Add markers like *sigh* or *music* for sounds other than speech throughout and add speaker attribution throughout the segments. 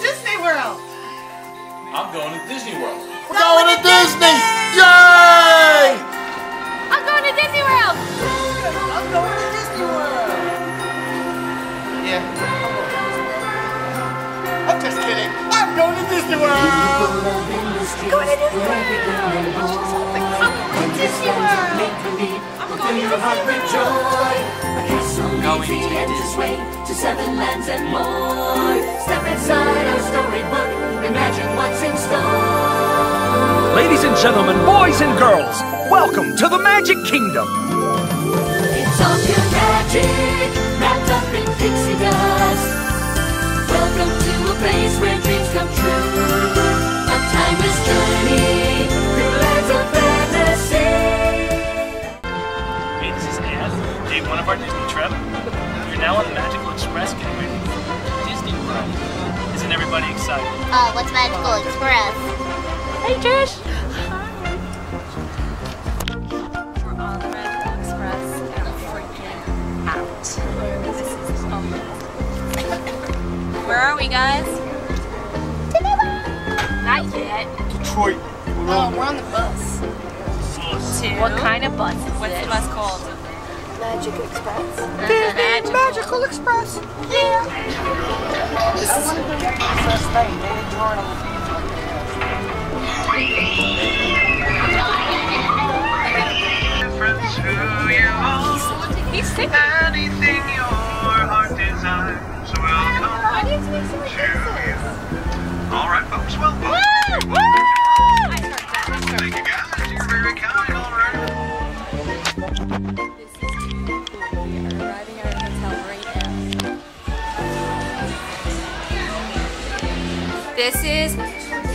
Speaker 1: Disney World.
Speaker 2: I'm going to Disney World.
Speaker 3: We're going to Disney! Yay!
Speaker 4: I'm going to Disney World.
Speaker 1: I'm going to Disney World. Yeah. I'm just kidding. I'm going to Disney World.
Speaker 4: Going to Disney World. Disney World. I'm going to Disney World.
Speaker 2: Going to
Speaker 5: Endless way to seven lands and more. Step inside
Speaker 6: gentlemen, boys and girls, welcome to the Magic Kingdom.
Speaker 5: It's all pure magic, wrapped up in pixie dust. Welcome to a place where dreams come true. A timeless journey through lands of fantasy.
Speaker 7: Hey, this is Anne, day one of our Disney trip. We're now on the Magical Express getting ready for Disney World. Isn't everybody excited?
Speaker 4: Uh, what's Magical Express? Hey, Trish.
Speaker 8: Are we, guys? Not yet.
Speaker 1: Detroit.
Speaker 8: Oh, we're on the bus. To
Speaker 4: What kind of bus is
Speaker 8: What's
Speaker 4: this?
Speaker 8: the bus called?
Speaker 4: Magic Express.
Speaker 8: Magical.
Speaker 1: Magical Express. This is the first thing. They enjoy them.
Speaker 9: you are.
Speaker 8: He's sick.
Speaker 9: Anything your All right, folks. Well, thank you guys. You're very kind. All right.
Speaker 8: This is too cool. We are arriving at our hotel right now. This is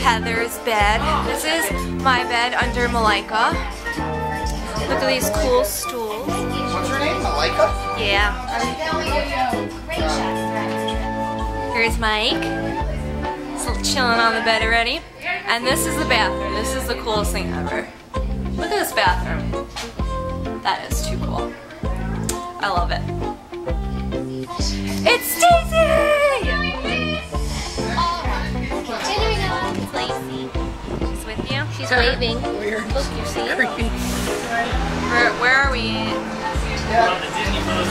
Speaker 8: Heather's bed. This is my bed under Malika. Look at these cool stools.
Speaker 1: What's your name? Malika?
Speaker 8: Yeah. Here's Mike. Still chilling on the bed already. And this is the bathroom. This is the coolest thing ever. Look at this bathroom. That is too cool. I love it. It's Daisy!
Speaker 4: Continuing on.
Speaker 8: It's Lacey. She's with you?
Speaker 4: She's waving. Look, you see?
Speaker 8: Where, where are we?
Speaker 7: We're on the Disney bus.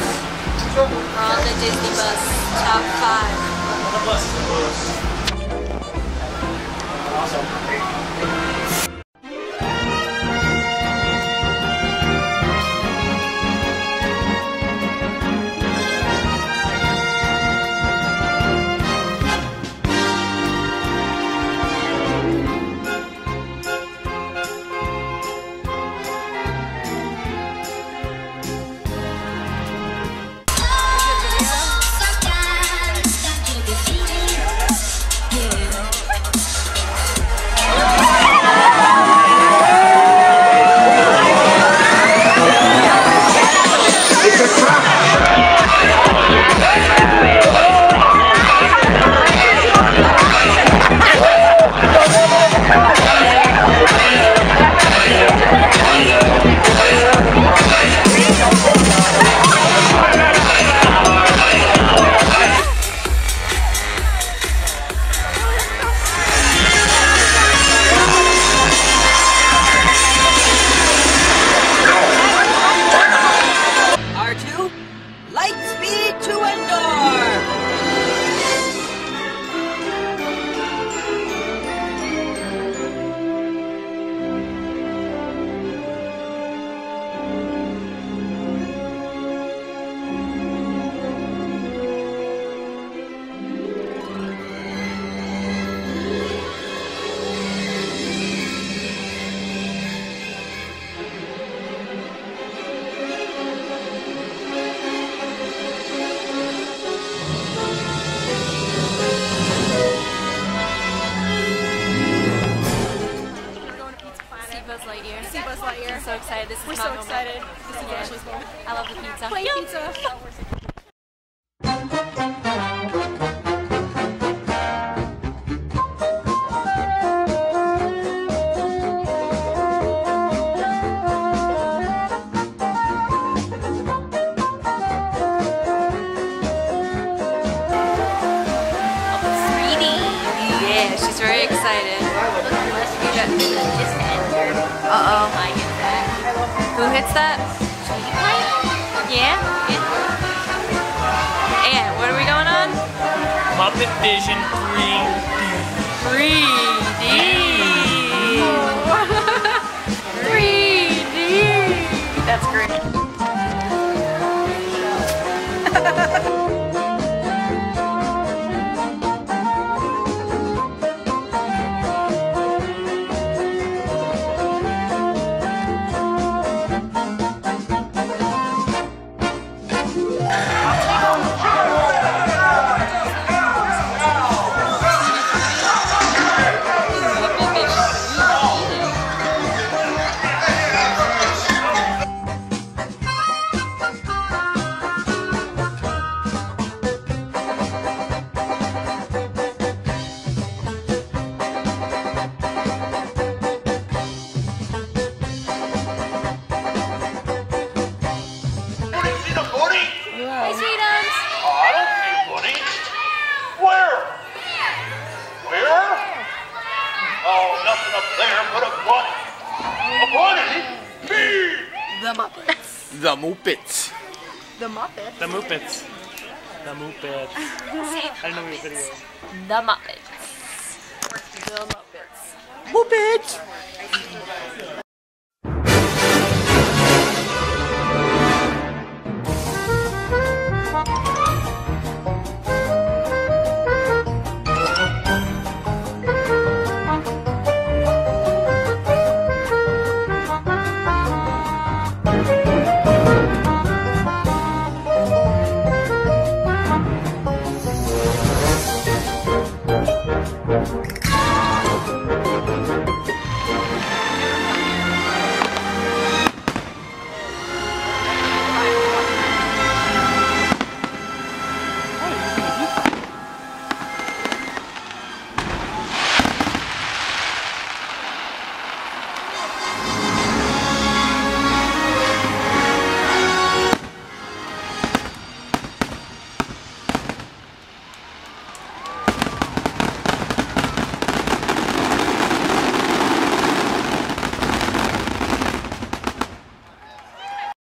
Speaker 8: We're on the Disney bus. Top
Speaker 7: bus is the bus.
Speaker 1: R2,
Speaker 8: excited. This is
Speaker 10: We're
Speaker 8: my
Speaker 10: so
Speaker 8: moment.
Speaker 10: excited. This is Ashley's moment.
Speaker 8: I love the pizza.
Speaker 10: Play
Speaker 8: Yum.
Speaker 10: pizza.
Speaker 8: Oh, 3D. Yeah, she's very excited. Uh oh. Who hits that? Yeah? And what are we going on?
Speaker 7: Muppet Vision
Speaker 8: 3D. 3D. *laughs* That's great.
Speaker 9: A bunny? Me!
Speaker 10: The Muppets.
Speaker 3: The Muppets.
Speaker 10: The Muppets.
Speaker 7: The Muppets. The Muppets. *laughs* I don't know what video.
Speaker 8: The Muppets.
Speaker 10: The Muppets.
Speaker 3: Muppets.